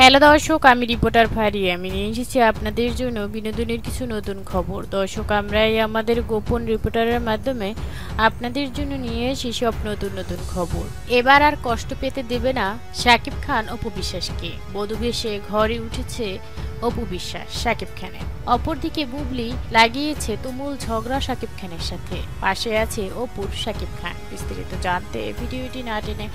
Hello দর্শক, আমি reporter ফারি। আমি নিয়ে এসেছি আপনাদের জন্য বিনোদনের কিছু নতুন খবর। দর্শক আমরা এই আমাদের গোপন রিপোর্টারের মাধ্যমে আপনাদের জন্য নিয়ে এসেছি সব নতুন নতুন খবর। এবার আর কষ্ট পেতে দেবে না শাকিব খান অপু বিশ্বাসকে। বধুবেশে ঘরে উঠেছে অপু বিশ্বাস শাকিব খানের। অপরদিকে বুবলি লাগিয়েছে তুমুল ঝগড়া শাকিব খানের সাথে। পাশে আছে অপুর শাকিব খান। বিস্তারিত জানতে ভিডিওটি না টেনে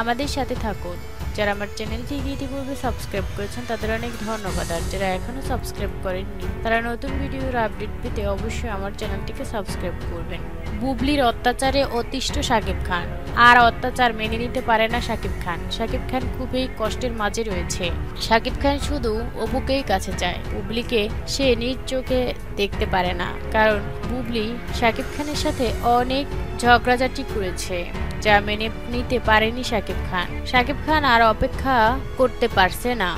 আমাদের সাথে থাকুন। যারা আমার চ্যানেলটি ইতিপূর্বে সাবস্ক্রাইব করেছেন, তাদের অনেক ধন্যবাদ। আর যারা এখনও সাবস্ক্রাইব করেননি, তারা নতুন ভিডিওর আপডেট পেতে অবশ্যই আমার চ্যানেলটিকে সাবস্ক্রাইব করবেন। বুবলির অত্যাচারে অতিষ্ঠ শাকিব খান। আর অত্যাচার মেনে নিতে পারে না শাকিব খান। শাকিব খান খুবই কষ্টের মাঝে রয়েছে। শাকিব খান শুধু অপুকেই কাছে চায় বুবলিকে সে নিজ চোখে দেখতে পারে না। কারণ বুবলি শাকিব খানের সাথে অনেক ঝগড়াঝাটি করেছে। যা মেনে নিতে পারেনি শাকিব খান। শাকিব খান আর অপেক্ষা করতে পারছে না।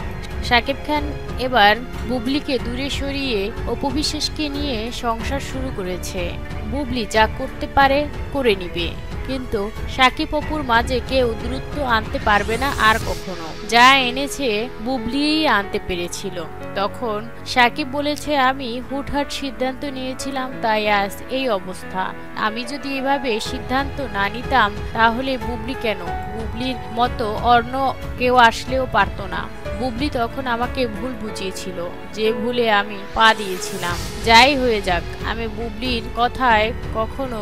শাকিব খান এবার বুবলিকে দূরে সরিয়ে অপবিশ্বাসকে নিয়ে সংসার শুরু করেছে। বুবলি যা করতে পারে, করে নিবে। কিন্তু সাকিব অপুর মাঝে কেউ দ্রুত আনতে পারবে না আর কখনো। যা এনেছে বুবলিই আনতে পেরেছিল। তখন সাকিব বলেছে, আমি হুটহাট সিদ্ধান্ত নিয়েছিলাম, তাই আজ এই অবস্থা। আমি যদি এভাবে সিদ্ধান্ত না নিতাম, তাহলে বুবলি কেন? বুবলির মতো অন্য কেউ আসলেও পারতো না। বুবলি তখন আমাকে ভুল বুঝিয়েছিল, যে ভুলে আমি পা দিয়েছিলাম। যাই হয়ে যাক, আমি বুবলির কথায় কখনো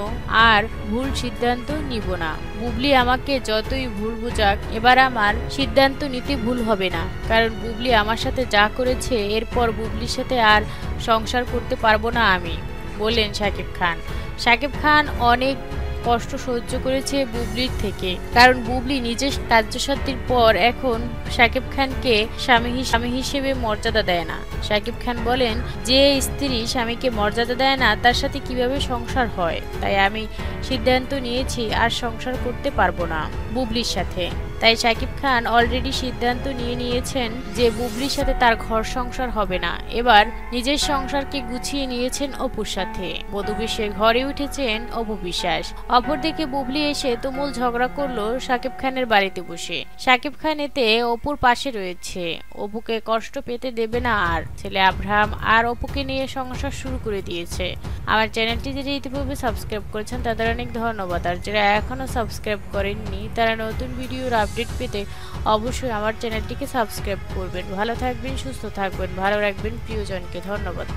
আর ভুল সিদ্ধান্ত নিব না। বুবলি আমাকে যতই ভুল বুঝাক, এবার আমার সিদ্ধান্ত নিতে ভুল হবে না। কারণ বুবলি আমার সাথে যা করেছে, এরপর বুবলির সাথে আর সংসার করতে পারব না আমি বললেন শাকিব খান। শাকিব খান অনেক কষ্ট সহ্য করেছে বুবলির থেকে। কারণ বুবলি নিজের কার্যসাধ্যের পর এখন শাকিব খানকে স্বামী স্বামী হিসেবে মর্যাদা দেয় না। শাকিব খান বলেন, যে স্ত্রী স্বামীকে মর্যাদা দেয় না, তার সাথে কীভাবে সংসার হয়? তাই আমি সিদ্ধান্ত নিয়েছি, আর সংসার করতে পারব না বুবলির সাথে। তাই শাকিব খান অলরেডি সিদ্ধান্ত নিয়ে নিয়েছেন যে বুবলির সাথে তার ঘর সংসার হবে না। এবার নিজের সংসারকে গুছিয়ে নিয়েছেন অপুর সাথে। বধুবেশে ঘরে উঠেছেন অপু বিশ্বাস। অপরদিকে বুবলি এসে তুমুল ঝগড়া করল শাকিব খানের বাড়িতে বসে। শাকিব খান এতে অপুর পাশে রয়েছে। অপুকে কষ্ট পেতে দেবে না আর। ছেলে আব্রাহাম আর অপুকে নিয়ে সংসার শুরু করে দিয়েছে। আমার চ্যানেলটি যারা ইতিপূর্বে সাবস্ক্রাইব করেছেন, তাদের অনেক ধন্যবাদ। আর যারা এখনও সাবস্ক্রাইব করেননি, তারা নতুন ভিডিওর আপডেট পেতে অবশ্যই আমার চ্যানেলটিকে সাবস্ক্রাইব করবেন। ভালো থাকবেন, সুস্থ থাকবেন, ভালো রাখবেন। প্রিয়জনকে ধন্যবাদ।